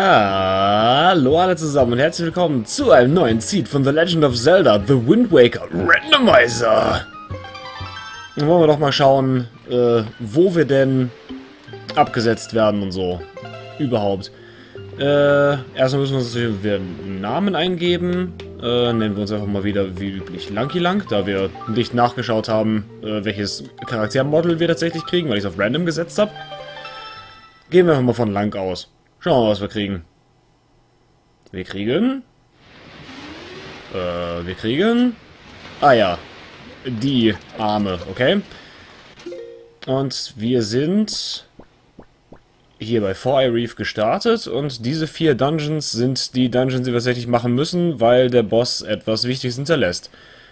Hallo alle zusammen und herzlich willkommen zu einem neuen Seed von The Legend of Zelda, The Wind Waker Randomizer. Dann wollen wir doch mal schauen, äh, wo wir denn abgesetzt werden und so. Überhaupt. Äh, erstmal müssen wir uns natürlich einen Namen eingeben. Äh, nennen wir uns einfach mal wieder wie üblich Lanky Lang, da wir nicht nachgeschaut haben, äh, welches Charaktermodel wir tatsächlich kriegen, weil ich es auf Random gesetzt habe. Gehen wir einfach mal von Lang aus. Schauen wir mal, was wir kriegen. Wir kriegen... Äh, wir kriegen... Ah ja. Die Arme, okay. Und wir sind hier bei Eye Reef gestartet und diese vier Dungeons sind die Dungeons, die wir tatsächlich machen müssen, weil der Boss etwas Wichtiges hinterlässt.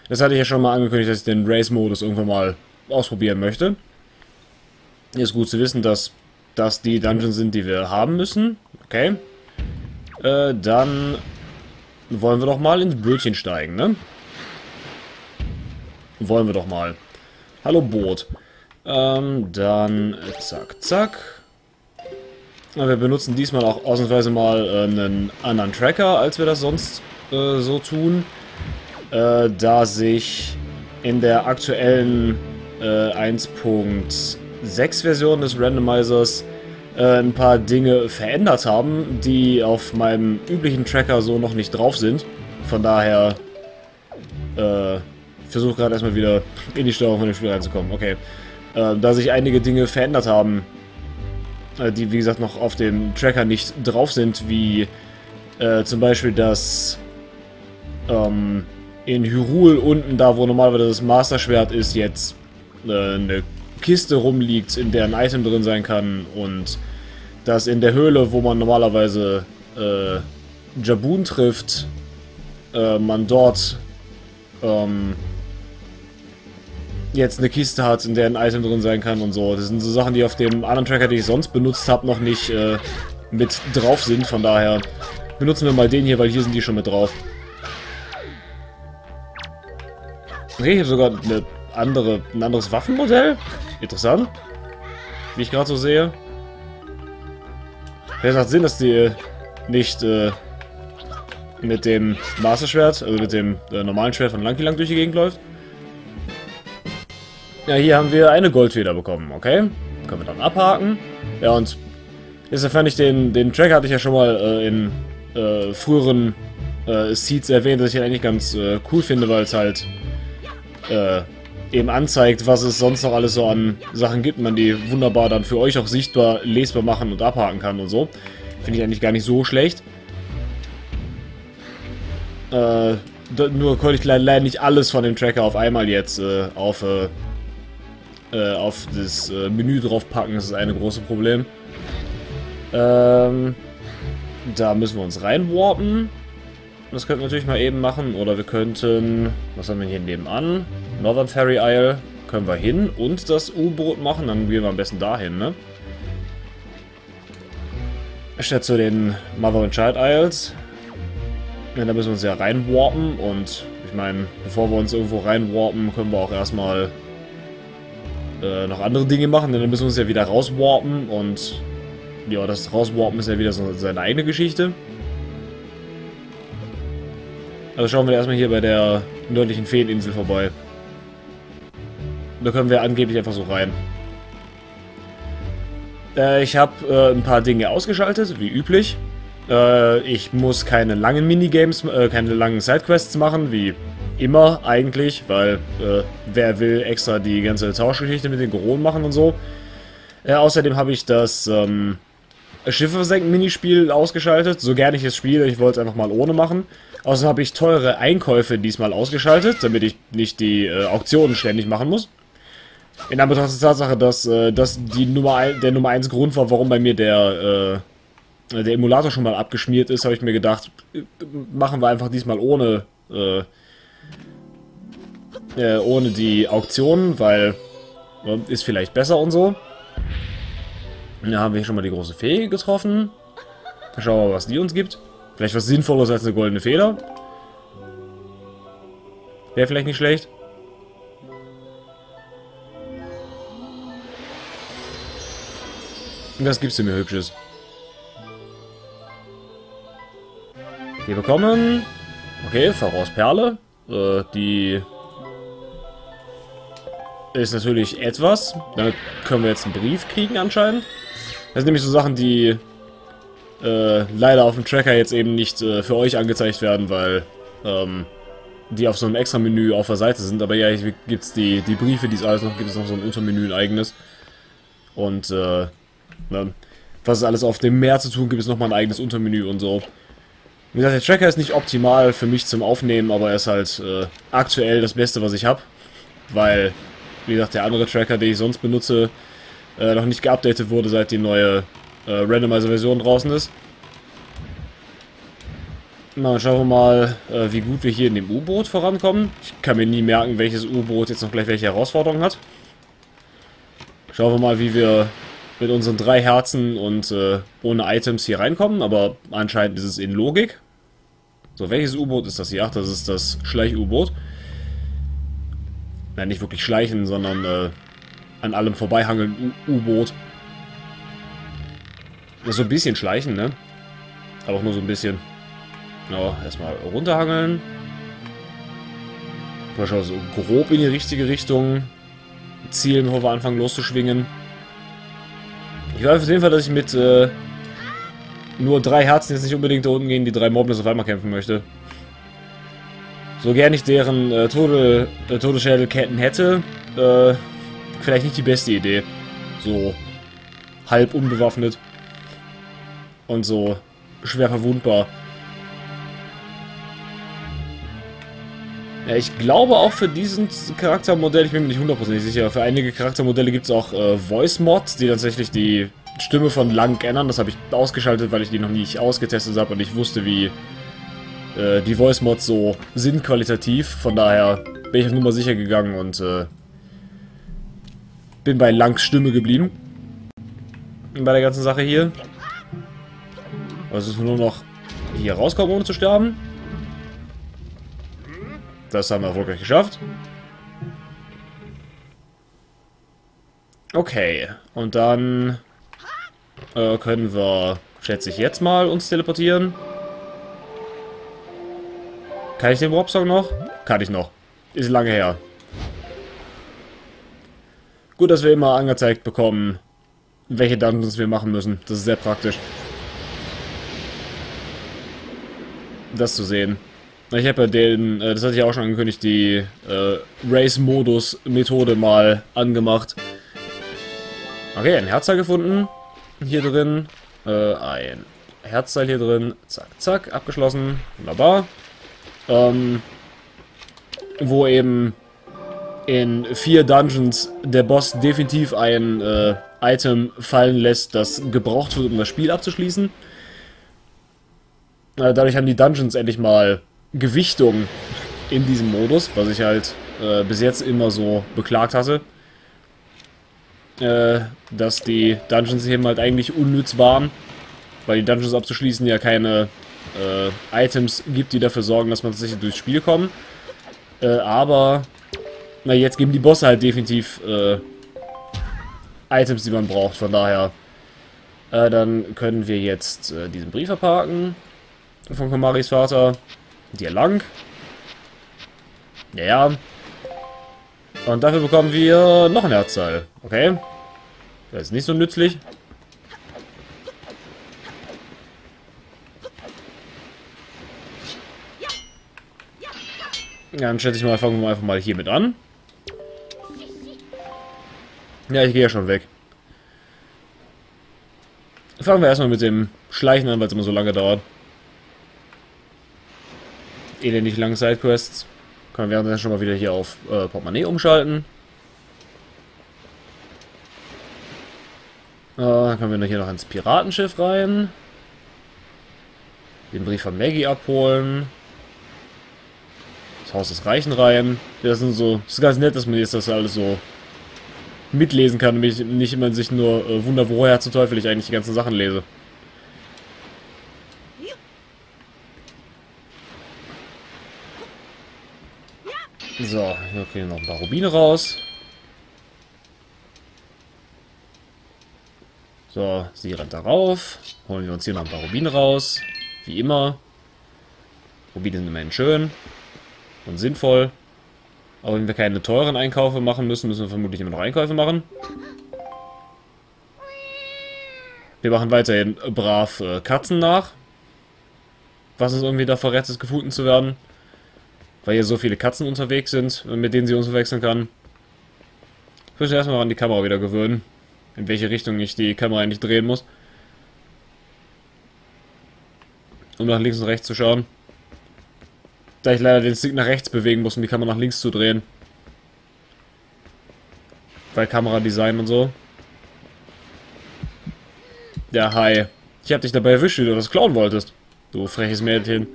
Das hatte ich ja schon mal angekündigt, dass ich den Race-Modus irgendwann mal ausprobieren möchte. Ist gut zu wissen, dass das die Dungeons sind, die wir haben müssen. Okay. Äh, dann wollen wir doch mal ins Brötchen steigen, ne? Wollen wir doch mal. Hallo Boot. Ähm, dann zack, zack. Wir benutzen diesmal auch ausnahmsweise mal äh, einen anderen Tracker, als wir das sonst äh, so tun. Äh, da sich in der aktuellen äh, sechs Version des Randomizers äh, ein paar Dinge verändert haben, die auf meinem üblichen Tracker so noch nicht drauf sind. Von daher äh, versuche gerade erstmal wieder in die Steuerung von dem Spiel reinzukommen. Okay. Äh, da sich einige Dinge verändert haben, äh, die wie gesagt noch auf dem Tracker nicht drauf sind, wie äh, zum Beispiel das ähm, in Hyrule unten, da wo normalerweise das Master Schwert ist, jetzt äh, eine Kiste rumliegt, in der ein Item drin sein kann und dass in der Höhle, wo man normalerweise äh, Jabun trifft, äh, man dort ähm, jetzt eine Kiste hat, in der ein Item drin sein kann und so. Das sind so Sachen, die auf dem anderen Tracker, den ich sonst benutzt habe, noch nicht äh, mit drauf sind. Von daher benutzen wir mal den hier, weil hier sind die schon mit drauf. Okay, ich habe sogar eine andere, ein anderes Waffenmodell. Interessant. Wie ich gerade so sehe. Es macht Sinn, dass die nicht äh, mit dem Master Schwert, also mit dem äh, normalen Schwert von Lanky Lang durch die Gegend läuft. Ja, hier haben wir eine Goldfeder bekommen, okay? Können wir dann abhaken. Ja, und jetzt fand ich den, den Track hatte ich ja schon mal äh, in äh, früheren äh, Seeds erwähnt, dass ich ihn eigentlich ganz äh, cool finde, weil es halt äh, eben anzeigt, was es sonst noch alles so an Sachen gibt, man die wunderbar dann für euch auch sichtbar, lesbar machen und abhaken kann und so. Finde ich eigentlich gar nicht so schlecht. Äh, nur konnte ich leider nicht alles von dem Tracker auf einmal jetzt äh, auf, äh, äh auf das äh, Menü draufpacken. Das ist eine große Problem. Ähm, da müssen wir uns reinwarpen. Das könnten wir natürlich mal eben machen. Oder wir könnten... Was haben wir hier nebenan? Northern Ferry Isle können wir hin und das U-Boot machen. Dann gehen wir am besten dahin, ne? Statt zu den Mother and Child Isles. Ja, da müssen wir uns ja reinwarpen. Und ich meine, bevor wir uns irgendwo reinwarpen, können wir auch erstmal äh, noch andere Dinge machen. Denn dann müssen wir uns ja wieder rauswarpen. Und ja, das Rauswarpen ist ja wieder so seine eigene Geschichte. Also schauen wir erstmal hier bei der nördlichen Feeninsel vorbei. Da können wir angeblich einfach so rein. Äh, ich habe äh, ein paar Dinge ausgeschaltet, wie üblich. Äh, ich muss keine langen Minigames, äh, keine langen Sidequests machen, wie immer eigentlich, weil äh, wer will extra die ganze Tauschgeschichte mit den Goronen machen und so. Äh, außerdem habe ich das ähm, Schiffe versenken Minispiel ausgeschaltet, so gerne ich es spiele, ich wollte es einfach mal ohne machen. Außerdem habe ich teure Einkäufe diesmal ausgeschaltet, damit ich nicht die Auktionen ständig machen muss. In Anbetracht der Tatsache, dass äh, das die Nummer ein, der Nummer 1 Grund war, warum bei mir der, äh, der Emulator schon mal abgeschmiert ist, habe ich mir gedacht, äh, machen wir einfach diesmal ohne, äh, äh, ohne die Auktionen, weil äh, ist vielleicht besser und so. Da haben wir hier schon mal die große Fee getroffen. Dann schauen wir mal, was die uns gibt. Vielleicht was Sinnvolles als eine goldene Feder. Wäre vielleicht nicht schlecht. Was gibt's denn mir Hübsches? Wir bekommen... Okay, Pharaos Perle. Äh, die... Ist natürlich etwas. Damit können wir jetzt einen Brief kriegen anscheinend. Das sind nämlich so Sachen, die äh, leider auf dem Tracker jetzt eben nicht äh, für euch angezeigt werden, weil ähm, die auf so einem extra Menü auf der Seite sind. Aber ja, hier gibt es die, die Briefe, die es alles noch gibt, es noch so ein Untermenü, ein eigenes. Und äh, ne, was ist alles auf dem Meer zu tun gibt, es nochmal ein eigenes Untermenü und so. Wie gesagt, der Tracker ist nicht optimal für mich zum Aufnehmen, aber er ist halt äh, aktuell das Beste, was ich habe. Weil, wie gesagt, der andere Tracker, den ich sonst benutze, äh, noch nicht geupdatet wurde, seit die neue äh, Randomizer-Version draußen ist. Na, schauen wir mal, äh, wie gut wir hier in dem U-Boot vorankommen. Ich kann mir nie merken, welches U-Boot jetzt noch gleich welche Herausforderungen hat. Schauen wir mal, wie wir mit unseren drei Herzen und äh, ohne Items hier reinkommen, aber anscheinend ist es in Logik. So, welches U-Boot ist das hier? Ach, das ist das Schleich-U-Boot. Nein, nicht wirklich schleichen, sondern äh, an allem vorbeihangeln U-Boot. So ein bisschen schleichen, ne? Aber auch nur so ein bisschen. Ja, erstmal runterhangeln. Mal so grob in die richtige Richtung zielen, bevor wir anfangen loszuschwingen. Ich weiß auf jeden Fall, dass ich mit äh, nur drei Herzen jetzt nicht unbedingt da unten gegen die drei Moblins auf einmal kämpfen möchte. So gern ich deren äh, Tode, äh, Todesschädelketten hätte, äh, vielleicht nicht die beste Idee. So halb unbewaffnet und so schwer verwundbar. Ja, ich glaube auch für diesen Charaktermodell, ich bin mir nicht hundertprozentig sicher, für einige Charaktermodelle gibt es auch äh, Voice-Mods, die tatsächlich die Stimme von Lang ändern. Das habe ich ausgeschaltet, weil ich die noch nicht ausgetestet habe und ich wusste, wie äh, die Voice-Mods so sind qualitativ. Von daher bin ich auf Nummer sicher gegangen und äh, bin bei Langs Stimme geblieben. Bei der ganzen Sache hier. Also es nur noch hier rauskommen, ohne zu sterben. Das haben wir erfolgreich geschafft. Okay, und dann äh, können wir, schätze ich jetzt mal, uns teleportieren. Kann ich den Warp-Song noch? Kann ich noch. Ist lange her. Gut, dass wir immer angezeigt bekommen, welche Dungeons wir machen müssen. Das ist sehr praktisch. Das zu sehen. Ich habe ja den, äh, das hatte ich auch schon angekündigt, die äh, Race-Modus-Methode mal angemacht. Okay, ein Herzteil gefunden. Hier drin. Äh, ein Herzteil hier drin. Zack, zack, abgeschlossen. Wunderbar. Ähm, wo eben in vier Dungeons der Boss definitiv ein äh, Item fallen lässt, das gebraucht wird, um das Spiel abzuschließen. Äh, dadurch haben die Dungeons endlich mal Gewichtung in diesem Modus, was ich halt äh, bis jetzt immer so beklagt hatte. Äh, dass die Dungeons eben halt eigentlich unnütz waren, weil die Dungeons abzuschließen ja keine äh, Items gibt, die dafür sorgen, dass man tatsächlich durchs Spiel kommt. Äh, aber, na jetzt geben die Bosse halt definitiv äh, Items, die man braucht, von daher äh, dann können wir jetzt diesen Brief verparken von Kamaris Vater. Hier lang. Ja. Und dafür bekommen wir noch ein Herzteil. Okay. Das ist nicht so nützlich. Dann schätze ich mal, fangen wir einfach mal hier mit an. Ja, ich gehe ja schon weg. Fangen wir erstmal mit dem Schleichen an, weil es immer so lange dauert elendig lange Sidequests. Können wir dann schon mal wieder hier auf äh, Portemonnaie umschalten. Äh, dann können wir hier noch ins Piratenschiff rein. Den Brief von Maggie abholen. Das Haus des Reichen rein. Das sind so. Das ist ganz nett, dass man jetzt das alles so mitlesen kann und nicht immer sich nur äh, wundert, woher zu Teufel ich eigentlich die ganzen Sachen lese. So, hier kriegen noch ein paar Rubine raus. So, sie rennt darauf. Holen wir uns hier noch ein paar Rubine raus. Wie immer. Rubine sind immerhin schön und sinnvoll. Aber wenn wir keine teuren Einkäufe machen müssen, müssen wir vermutlich immer noch Einkäufe machen. Wir machen weiterhin brav äh, Katzen nach. Was uns irgendwie davor rettet, gefunden zu werden. Weil hier so viele Katzen unterwegs sind, mit denen sie uns verwechseln kann. Ich muss erstmal an die Kamera wieder gewöhnen. In welche Richtung ich die Kamera eigentlich drehen muss. Um nach links und rechts zu schauen. Da ich leider den Stick nach rechts bewegen muss, um die Kamera nach links zu drehen. Weil Kameradesign und so. Ja, hi. Ich hab dich dabei erwischt, wie du das klauen wolltest. Du freches Mädchen.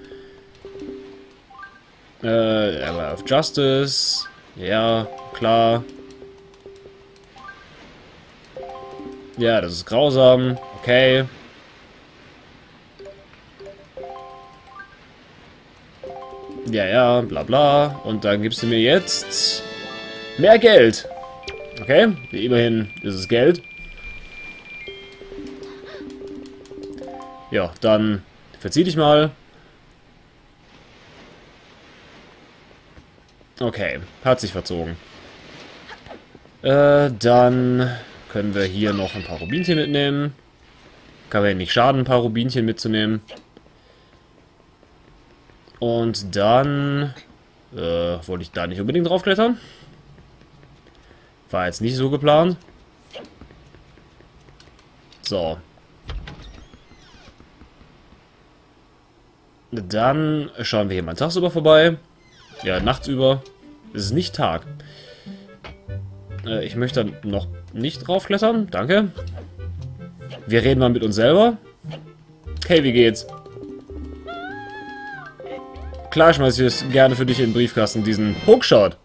Äh, aber auf Justice. Ja, klar. Ja, das ist grausam. Okay. Ja, ja, bla bla. Und dann gibst du mir jetzt mehr Geld. Okay, immerhin ist es Geld. Ja, dann verzieh dich mal. Okay, hat sich verzogen. Äh, dann können wir hier noch ein paar Rubinchen mitnehmen. Kann ja nicht schaden, ein paar Rubinchen mitzunehmen. Und dann... Äh, wollte ich da nicht unbedingt draufklettern? War jetzt nicht so geplant. So. Dann schauen wir hier mal tagsüber vorbei. Ja, nachts über. Es ist nicht Tag. Äh, ich möchte noch nicht draufklettern. Danke. Wir reden mal mit uns selber. Hey, wie geht's? Klar schmeiße ich es gerne für dich in den Briefkasten, diesen Hookshot.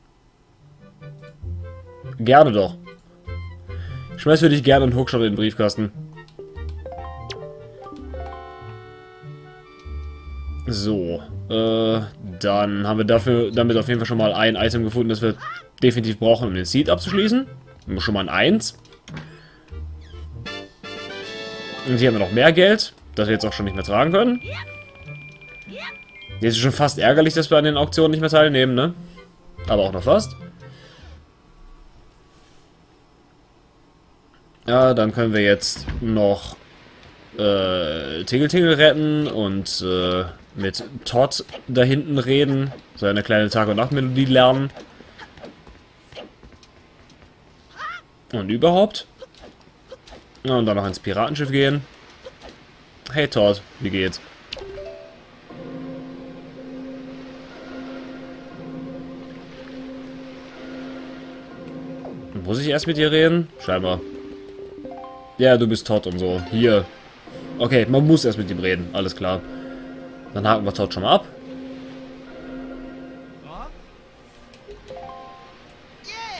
Gerne doch. Schmeiß für dich gerne einen Hookshot in den Briefkasten. So, äh, dann haben wir dafür damit auf jeden Fall schon mal ein Item gefunden, das wir definitiv brauchen, um den Seed abzuschließen. Schon mal ein 1. Und hier haben wir noch mehr Geld, das wir jetzt auch schon nicht mehr tragen können. Jetzt ist es schon fast ärgerlich, dass wir an den Auktionen nicht mehr teilnehmen, ne? Aber auch noch fast. Ja, dann können wir jetzt noch äh, Tingle Tingle retten und äh, mit Todd da hinten reden. So eine kleine Tag- und Nachtmelodie lernen. Und überhaupt. Und dann noch ins Piratenschiff gehen. Hey Todd, wie geht's? Muss ich erst mit dir reden? Scheinbar. Ja, du bist Todd und so. Hier. Okay, man muss erst mit ihm reden. Alles klar. Dann haken wir Todd schon mal ab.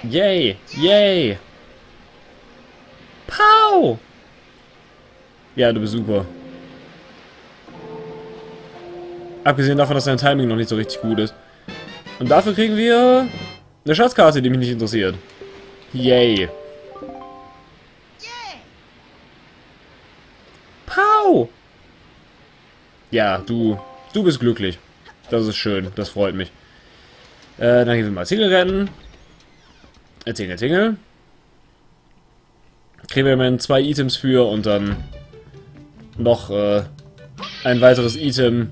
Yay! Yay! Pow! Ja, du bist super. Abgesehen davon, dass dein Timing noch nicht so richtig gut ist. Und dafür kriegen wir eine Schatzkarte, die mich nicht interessiert. Yay. Ja, du, du bist glücklich. Das ist schön, das freut mich. Äh, dann gehen wir mal Single rennen. Äh, Tingle, Tingle. Kriegen wir immerhin zwei Items für und dann noch äh, ein weiteres Item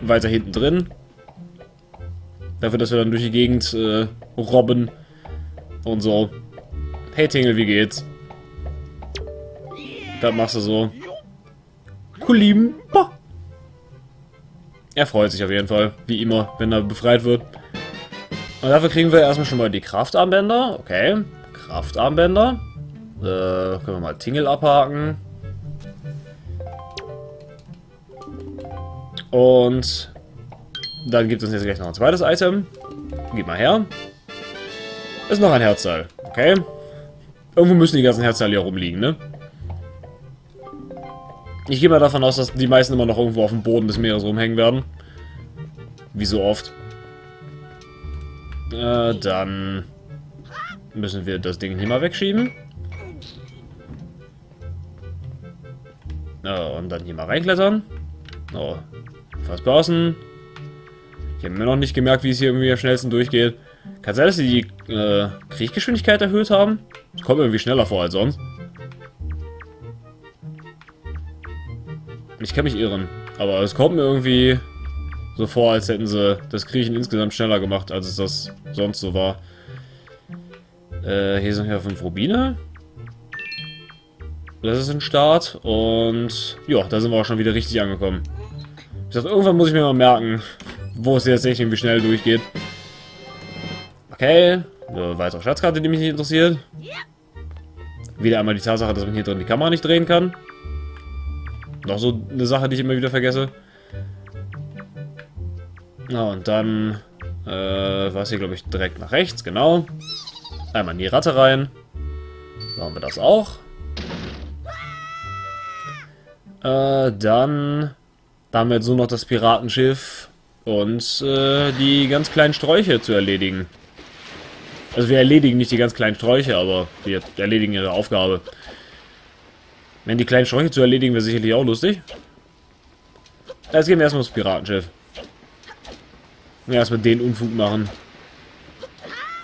weiter hinten drin. Dafür, dass wir dann durch die Gegend äh, robben und so. Hey Tingle, wie geht's? Das machst du so. Kulimba. Er freut sich auf jeden Fall, wie immer, wenn er befreit wird. Und dafür kriegen wir erstmal schon mal die Kraftarmbänder. Okay, Kraftarmbänder. Äh, können wir mal Tingle abhaken. Und dann gibt es jetzt gleich noch ein zweites Item. Gib mal her. Ist noch ein Herzteil. Okay. Irgendwo müssen die ganzen Herzteile hier rumliegen, ne? Ich gehe mal davon aus, dass die meisten immer noch irgendwo auf dem Boden des Meeres rumhängen werden. Wie so oft. Äh, dann müssen wir das Ding hier mal wegschieben. Äh, und dann hier mal reinklettern. Oh, fast draußen. habe mir noch nicht gemerkt, wie es hier irgendwie am schnellsten durchgeht. Kann sein, dass sie die äh, Krieggeschwindigkeit erhöht haben? Das kommt mir irgendwie schneller vor als sonst. Ich kann mich irren. Aber es kommt mir irgendwie so vor, als hätten sie das Kriechen insgesamt schneller gemacht, als es das sonst so war. Äh, hier sind ja fünf Rubine. Das ist ein Start. Und ja, da sind wir auch schon wieder richtig angekommen. Ich dachte, irgendwann muss ich mir mal merken, wo es jetzt echt irgendwie schnell durchgeht. Okay, eine weitere Schatzkarte, die mich nicht interessiert. Wieder einmal die Tatsache, dass man hier drin die Kamera nicht drehen kann. Noch so eine Sache, die ich immer wieder vergesse. Na, und dann äh, war es hier, glaube ich, direkt nach rechts, genau. Einmal in die Ratte rein. Machen wir das auch. Äh, dann haben wir jetzt nur noch das Piratenschiff und äh, die ganz kleinen Sträuche zu erledigen. Also wir erledigen nicht die ganz kleinen Sträuche, aber wir erledigen ihre Aufgabe. Wenn die kleinen Sträuche zu erledigen, wäre sicherlich auch lustig. Jetzt gehen wir erstmal aufs Piratenschiff. Und erstmal den Unfug machen.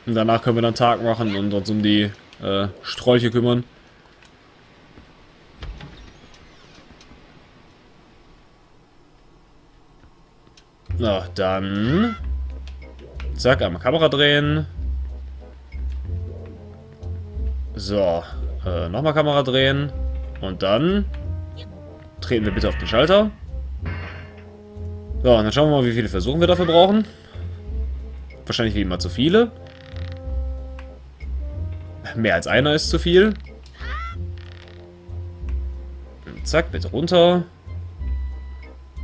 Und danach können wir dann Tag machen und uns um die äh, Sträuche kümmern. Na, dann... Zack, einmal Kamera drehen. So, äh, nochmal Kamera drehen. Und dann treten wir bitte auf den Schalter. So, und dann schauen wir mal, wie viele Versuche wir dafür brauchen. Wahrscheinlich wie immer zu viele. Mehr als einer ist zu viel. Zack, bitte runter.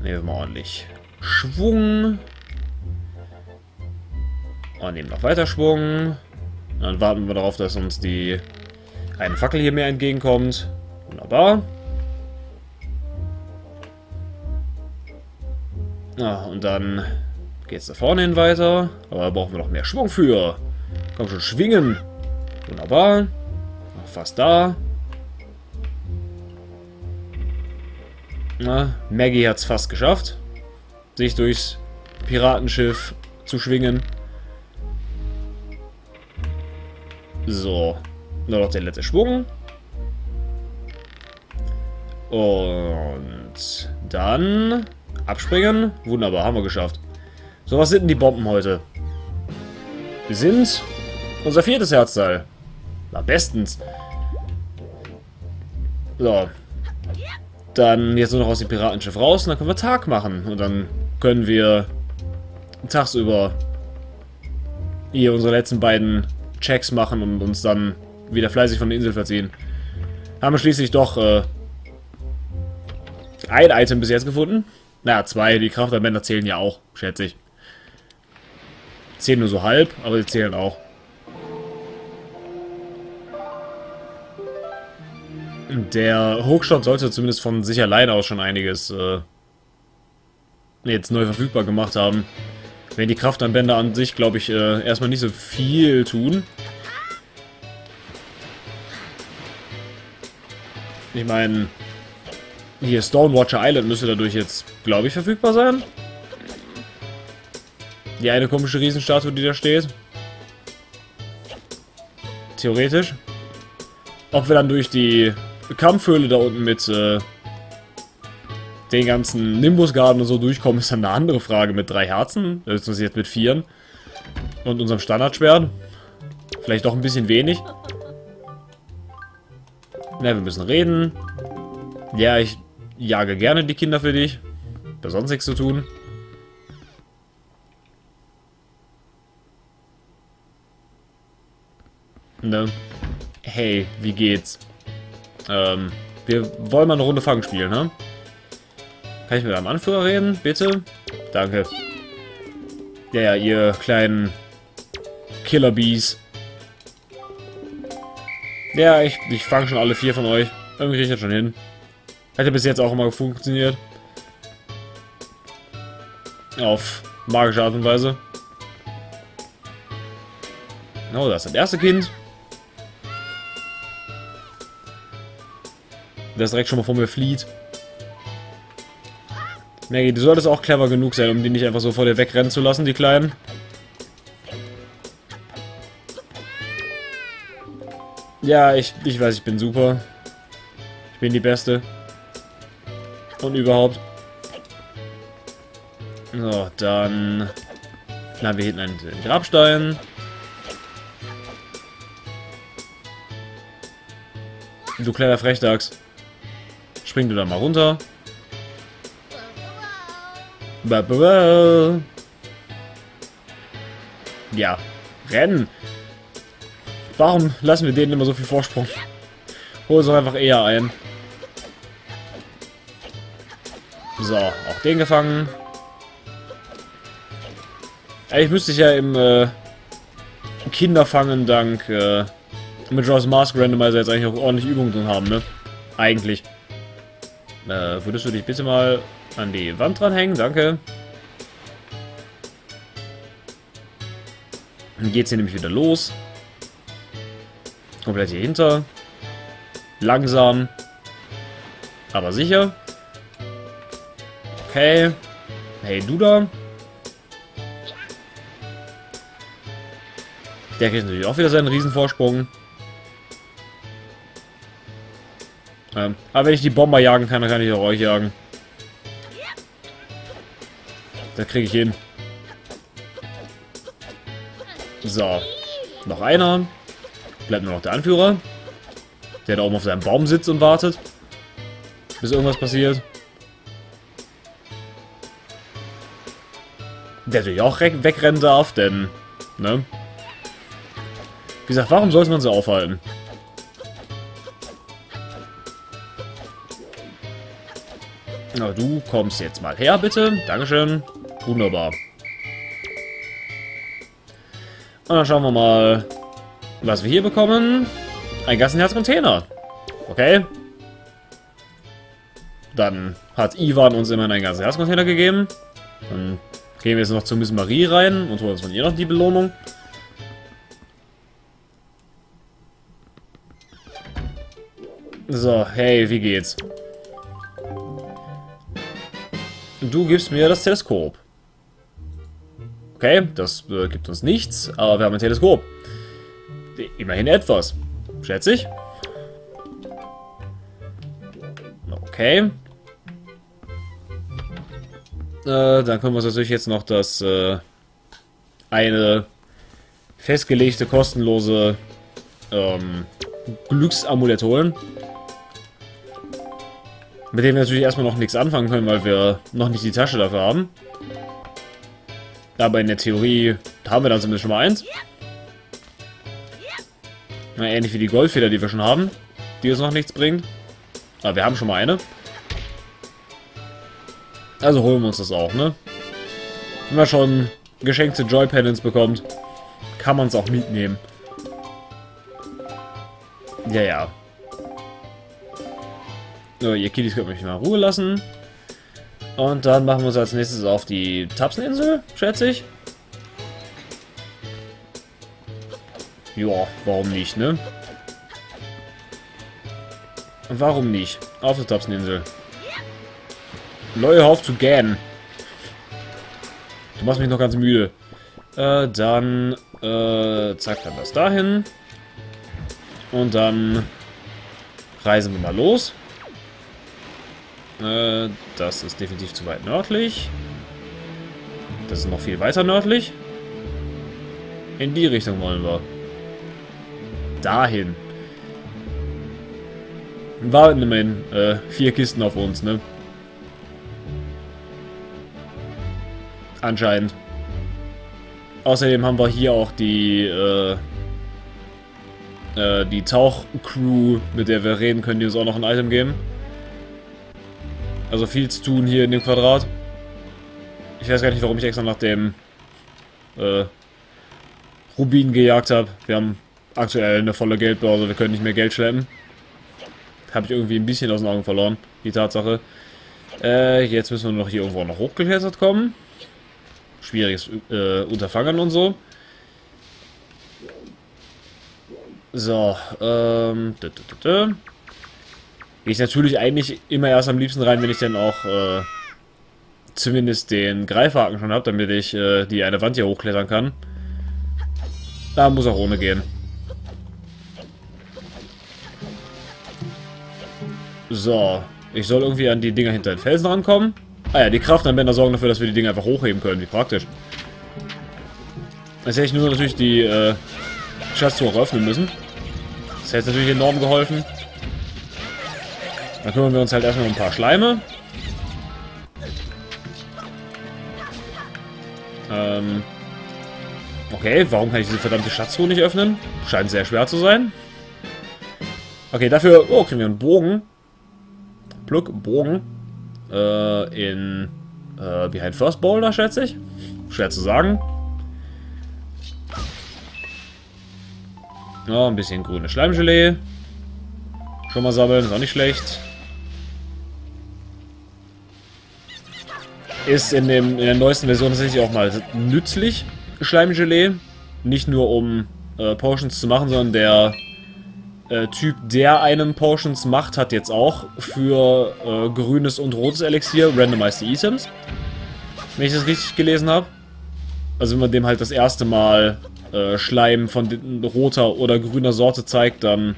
Nehmen wir mal ordentlich Schwung. Und nehmen noch weiter Schwung. Dann warten wir darauf, dass uns die eine Fackel hier mehr entgegenkommt. Wunderbar. Ja, und dann geht es da vorne hin weiter. Aber da brauchen wir noch mehr Schwung für. Komm schon, schwingen. Wunderbar. Fast da. Na, Maggie hat es fast geschafft, sich durchs Piratenschiff zu schwingen. So, nur noch der letzte Schwung. Und dann abspringen. Wunderbar, haben wir geschafft. So, was sind denn die Bomben heute? Wir sind unser viertes Herzteil. Na, bestens. So. Dann jetzt nur noch aus dem Piratenschiff raus und dann können wir Tag machen. Und dann können wir tagsüber hier unsere letzten beiden Checks machen und uns dann wieder fleißig von der Insel verziehen. Haben wir schließlich doch äh, ein Item bis jetzt gefunden. Naja, zwei. Die Kraftanwender zählen ja auch, schätze ich. Zählen nur so halb, aber sie zählen auch. Der Hochstand sollte zumindest von sich alleine aus schon einiges äh, jetzt neu verfügbar gemacht haben. Wenn die Kraftanwender an sich, glaube ich, äh, erstmal nicht so viel tun. Ich meine, hier Stonewatcher Island müsste dadurch jetzt, glaube ich, verfügbar sein. Die eine komische Riesenstatue, die da steht. Theoretisch. Ob wir dann durch die Kampfhöhle da unten mit äh, den ganzen Nimbusgarden und so durchkommen, ist dann eine andere Frage mit drei Herzen. Ist jetzt mit vieren. Und unserem Standardschwert. Vielleicht doch ein bisschen wenig. Ja, wir müssen reden. Ja, ich jage gerne die Kinder für dich. Da sonst nichts zu tun. Ne? Hey, wie geht's? Ähm, wir wollen mal eine Runde Fang spielen, ne? Kann ich mit einem Anführer reden, bitte? Danke. Ja, ja, ihr kleinen Killer Bees. Ja, ich, ich fange schon alle vier von euch. Irgendwie kriege ich das schon hin. Ja bis jetzt auch immer funktioniert. Auf magische Art und Weise. Oh, das ist das erste Kind. Das direkt schon mal vor mir flieht. Maggie, du solltest auch clever genug sein, um die nicht einfach so vor dir wegrennen zu lassen, die Kleinen. Ja, ich, ich weiß, ich bin super. Ich bin die Beste. Und überhaupt. So, dann... Na, wir hinten einen Grabstein. Du kleiner Frechdachs. Spring du da mal runter. Ja, rennen. Warum lassen wir denen immer so viel Vorsprung? Hol es doch einfach eher ein. So, auch den gefangen. Eigentlich müsste ich ja im äh, Kinderfangen dank äh, Majora's Mask Randomizer jetzt eigentlich auch ordentlich Übungen drin haben, ne? Eigentlich. Äh, würdest du dich bitte mal an die Wand dranhängen? Danke. Dann geht's hier nämlich wieder los. Komplett hier hinter. Langsam. Aber sicher. Okay. Hey, du da. Der kriegt natürlich auch wieder seinen Riesenvorsprung. Ähm, aber wenn ich die Bomber jagen kann, dann kann ich auch euch jagen. Da kriege ich hin. So. Noch einer. Bleibt nur noch der Anführer. Der da oben auf seinem Baum sitzt und wartet. Bis irgendwas passiert. Der natürlich auch wegrennen darf, denn... Ne? Wie gesagt, warum sollte man sie aufhalten? Na, du kommst jetzt mal her, bitte. Dankeschön. Wunderbar. Und dann schauen wir mal, was wir hier bekommen. Ein Gassenherz-Container. Okay. Dann hat Ivan uns immerhin einen Gassenherz-Container gegeben. Dann gehen wir jetzt noch zur Miss Marie rein und holen uns von ihr noch die Belohnung. So, hey, wie geht's? Du gibst mir das Teleskop. Okay, das äh, gibt uns nichts, aber wir haben ein Teleskop. Immerhin etwas. Schätze ich. Okay. Äh, dann können wir uns natürlich jetzt noch das äh, eine festgelegte, kostenlose ähm, Glücksamulett holen. Mit dem wir natürlich erstmal noch nichts anfangen können, weil wir noch nicht die Tasche dafür haben. Aber in der Theorie haben wir dann zumindest schon mal eins. Na, ähnlich wie die Goldfeder, die wir schon haben. Die uns noch nichts bringt. Aber wir haben schon mal eine. Also holen wir uns das auch, ne? Wenn man schon geschenkte Joy Pendants bekommt, kann man es auch mitnehmen. Ja, ja. So, ihr Kiddies könnt mich mal in Ruhe lassen. Und dann machen wir uns als nächstes auf die Tapseninsel, schätze ich. Ja, warum nicht, ne? Warum nicht? Auf der Tapseninsel. Leute, auf zu gähnen. Du machst mich noch ganz müde. Äh, dann, äh, zack, dann das dahin. Und dann reisen wir mal los. Äh, das ist definitiv zu weit nördlich. Das ist noch viel weiter nördlich. In die Richtung wollen wir. Dahin. Warten immerhin äh, vier Kisten auf uns, ne? Anscheinend. Außerdem haben wir hier auch die, äh, äh, die Tauchcrew, mit der wir reden können, die uns auch noch ein Item geben. Also viel zu tun hier in dem Quadrat. Ich weiß gar nicht, warum ich extra nach dem äh, Rubin gejagt habe. Wir haben aktuell eine volle Geldbörse, wir können nicht mehr Geld schleppen. Habe ich irgendwie ein bisschen aus den Augen verloren, die Tatsache. Äh, jetzt müssen wir noch hier irgendwo noch hochgeklettert kommen. Schwieriges äh, Unterfangen und so. So, ähm... Dü, dü, dü, Gehe ich natürlich eigentlich immer erst am liebsten rein, wenn ich dann auch äh, zumindest den Greifhaken schon habe, damit ich äh, die eine Wand hier hochklettern kann. Da muss auch ohne gehen. So. Ich soll irgendwie an die Dinger hinter den Felsen rankommen. Ah ja, die Kraftanwender sorgen dafür, dass wir die Dinger einfach hochheben können. Wie praktisch. Jetzt hätte ich nur natürlich die äh, Schatztruhe öffnen müssen. Das hätte natürlich enorm geholfen. Dann kümmern wir uns halt erstmal um ein paar Schleime. Ähm. Okay, warum kann ich diese verdammte Schatztruhe nicht öffnen? Scheint sehr schwer zu sein. Okay, dafür... Oh, kriegen wir einen Bogen. Plück, Bogen. Äh, in... Äh, Behind First Boulder, schätze ich. Schwer zu sagen. Ja, ein bisschen grüne Schleimgelee. Schon mal sammeln, ist auch nicht schlecht. Ist in, dem, in der neuesten Version tatsächlich auch mal nützlich, Schleimgelee. Nicht nur um äh, Potions zu machen, sondern der äh, Typ, der einem Potions macht, hat jetzt auch für äh, grünes und rotes Elixier Randomized Items. Wenn ich das richtig gelesen habe. Also wenn man dem halt das erste Mal äh, Schleim von roter oder grüner Sorte zeigt, dann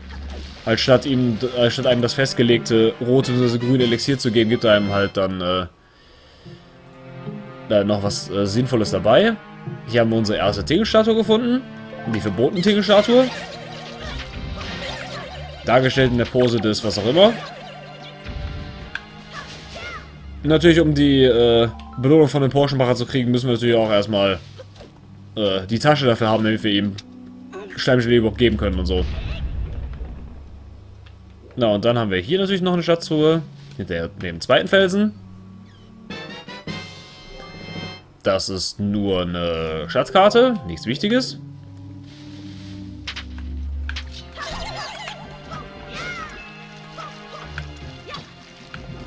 halt statt ihm, äh, statt einem das festgelegte rote bzw. grüne Elixier zu geben, gibt er einem halt dann äh, noch was äh, Sinnvolles dabei. Hier haben wir unsere erste Tingelstatue gefunden. Die verbotene Tingelstatue. Dargestellt in der Pose des was auch immer. Natürlich, um die äh, Belohnung von dem Porschenbacher zu kriegen, müssen wir natürlich auch erstmal äh, die Tasche dafür haben, damit wir ihm Schleimgelee überhaupt geben können und so. Na, und dann haben wir hier natürlich noch eine Schatztruhe. Hinter dem zweiten Felsen. Das ist nur eine Schatzkarte, nichts Wichtiges.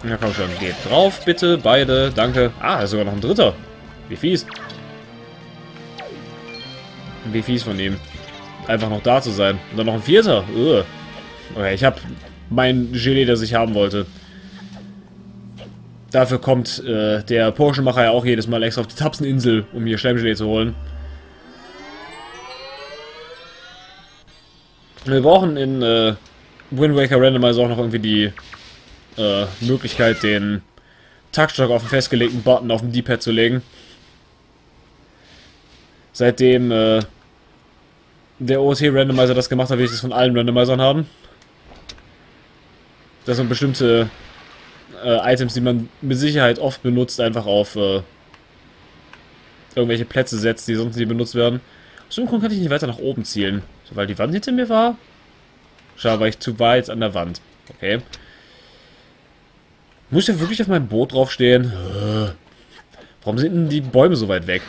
Ja, komm schon, geht drauf, bitte, beide, danke. Ah, ist sogar noch ein dritter. Wie fies. Wie fies von ihm. Einfach noch da zu sein. Und dann noch ein vierter. Ugh. Okay, ich habe mein Gelee, das ich haben wollte. Dafür kommt äh, der Porsche-Macher ja auch jedes Mal extra auf die Tapseninsel, um hier Schleimgelee zu holen. Wir brauchen in äh, Wind Waker Randomizer auch noch irgendwie die äh, Möglichkeit, den Taktstock auf den festgelegten Button auf dem D-Pad zu legen. Seitdem äh, der OT-Randomizer das gemacht hat, will ich das von allen Randomizern haben. Dass man bestimmte äh, Items, die man mit Sicherheit oft benutzt, einfach auf äh, irgendwelche Plätze setzt, die sonst nie benutzt werden. Aus dem Grund kann ich nicht weiter nach oben zielen. So, weil die Wand hinter mir war? Schau, weil ich zu weit an der Wand. Okay. Muss ich ja wirklich auf meinem Boot draufstehen? Warum sind denn die Bäume so weit weg?